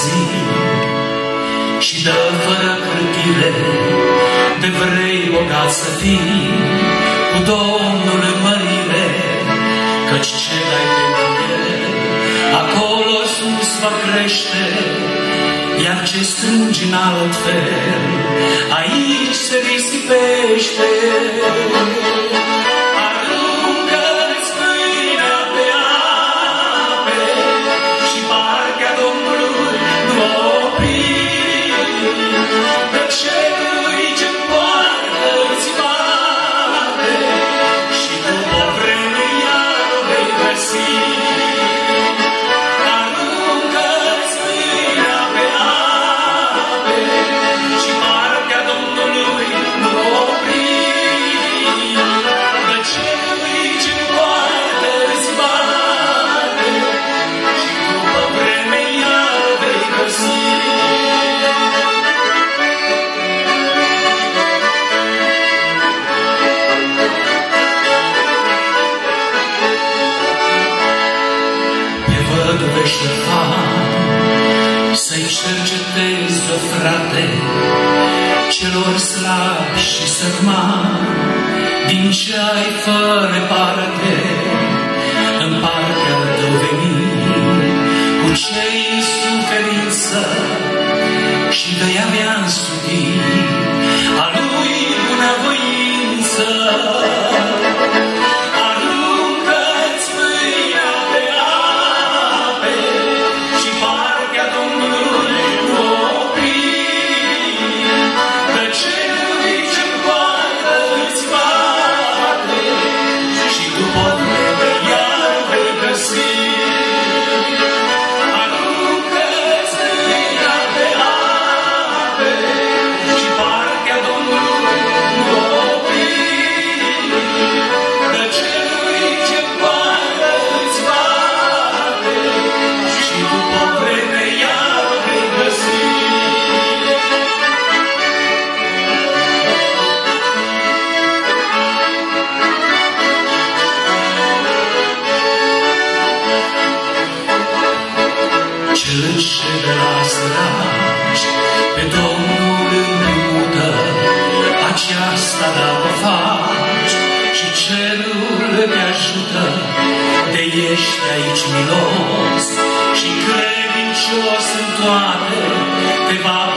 zi și dă fără cârtire de vrei bogat să fii cu Domnul în mărire, căci ce dai pentru el, acolo sus va crește, iar ce strângi în alt fel, aici se risipește. Văduve și fan, să-i cercetezi, bă, frate, celor slabi și sărmani, din ce ai fără parte, în partea tău veni, cu cei suferință și de-i avea în studii, Cel ce de la săraci pe Domnul împută, aceasta dacă faci și cerul te ajută, de ești aici milos și credincios în toate, te va